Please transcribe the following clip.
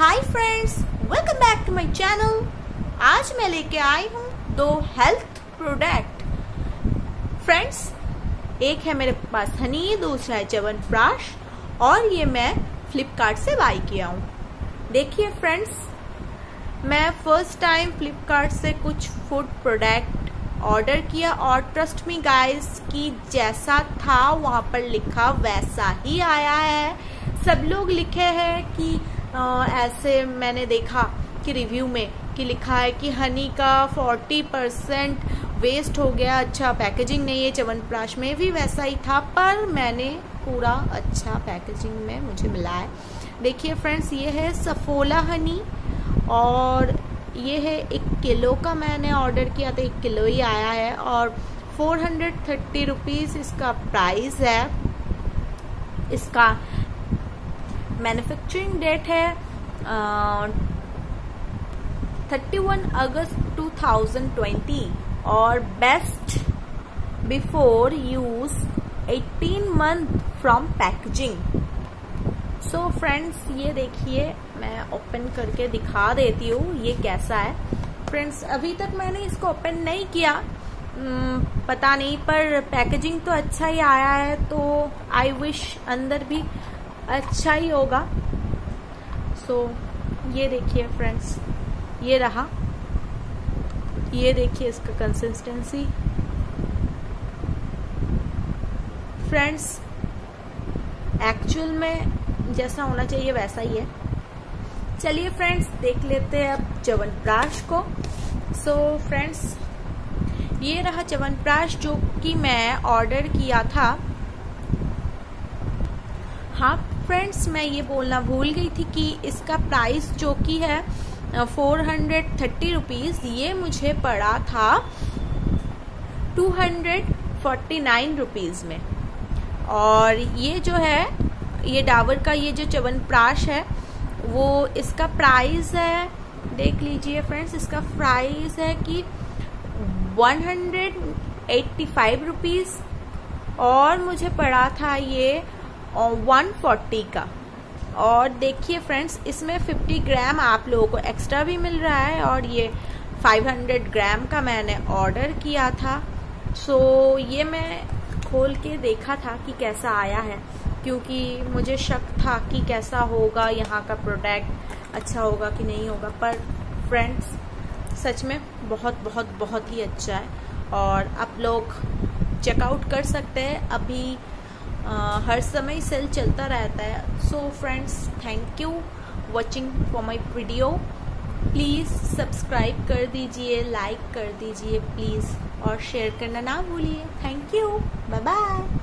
Hi friends welcome back to my channel आज मैं लेके आई हूँ दो हेल्थ प्रोडक्ट फ्रेंड्स एक है मेरे पास हनी दूसरा है च्यवनप्राश और ये मैं फ्लिपकार्ट से बाई किया हूँ। देखिए फ्रेंड्स मैं फ़र्स्ट टाइम फ्लिपकार्ट से कुछ फ़ूड प्रोडक्ट ऑर्डर किया, और ट्रस्ट मी गाइस कि जैसा था, वहाँ पर लिखा वैसा ही आया है। सब लोग लिखे हैं कि आ, ऐसे मैंने देखा कि रिव्यू में कि लिखा है कि हनी का 40 परसेंट वेस्ट हो गया अच्छा पैकेजिंग नहीं है च्यवनप्राश में भी वैसा ही था पर मैंने पूरा अच्छा पैकेजिंग में मुझे मिला है। देखिए फ्रेंड्स ये है सफोला हनी और ये है एक किलो का मैंने ऑर्डर किया था एक किलो ही आया है और फोर हंड्रेड थर्टी रुपीज़ इसका प्राइस है। इसका मैन्युफैक्चरिंग डेट है थर्टी वन अगस्त 2020 और best before use 18 month from packaging so friends ये देखिए, मैं ओपन करके दिखा देती हूँ, ये कैसा है। फ्रेंड्स अभी तक मैंने इसको ओपन नहीं किया। पता नहीं, पर पैकेजिंग तो अच्छा ही आया है तो आई विश अंदर भी अच्छा ही होगा। सो so, ये देखिए फ्रेंड्स ये रहा। ये देखिए इसका कंसिस्टेंसी फ्रेंड्स एक्चुअल में जैसा होना चाहिए वैसा ही है। चलिए फ्रेंड्स देख लेते हैं अब च्यवनप्राश को। सो so, फ्रेंड्स ये रहा च्यवनप्राश जो कि मैं ऑर्डर किया था। हाँ फ्रेंड्स मैं ये बोलना भूल गई थी कि इसका प्राइस जो कि है फोर हंड्रेड थर्टी रुपीज़ ये मुझे पड़ा था two hundred forty nine rupees में। और ये जो है, ये डाबर का ये जो च्यवनप्राश है, वो इसका प्राइस है, देख लीजिए फ्रेंड्स इसका प्राइस है कि one hundred eighty five rupees और मुझे पड़ा था ये वन फोर्टी का। और देखिए फ्रेंड्स इसमें 50 ग्राम आप लोगों को एक्स्ट्रा भी मिल रहा है और ये 500 ग्राम का मैंने ऑर्डर किया था। सो ये मैं खोल के देखा था कि कैसा आया है, क्योंकि मुझे शक था कि कैसा होगा, यहाँ का प्रोडक्ट अच्छा होगा कि नहीं होगा। पर फ्रेंड्स सच में बहुत बहुत बहुत ही अच्छा है। और आप लोग चेकआउट कर सकते हैं। अभी आ, हर समय सेल चलता रहता है। So friends thank you watching for my video please subscribe कर दीजिए लाइक कर दीजिए प्लीज़ और शेयर करना ना भूलिए। Thank you bye bye